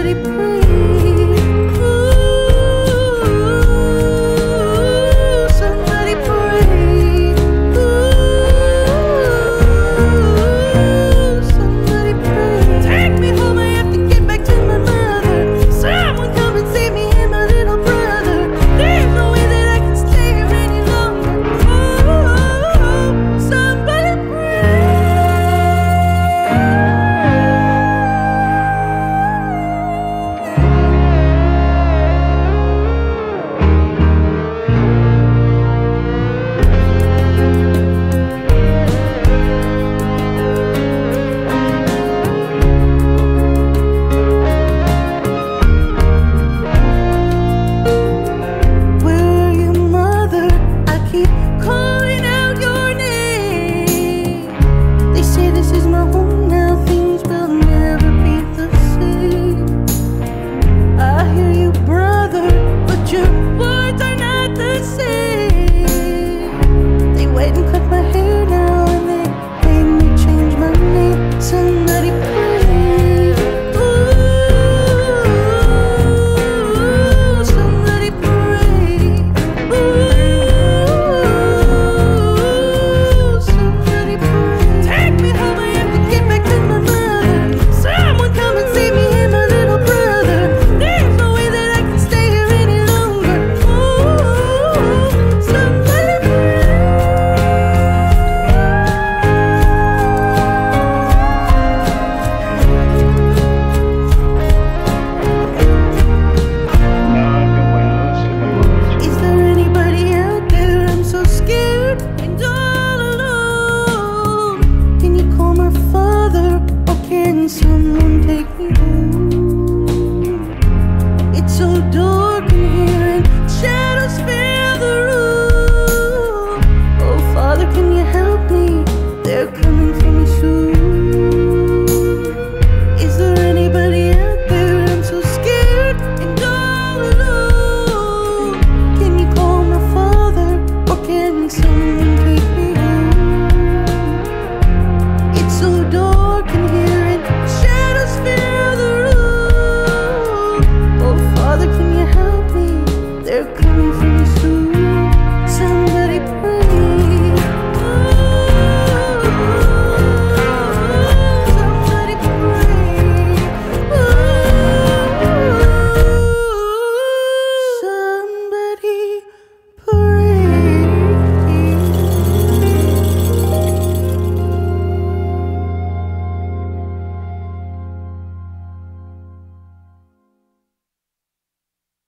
pretty, pretty.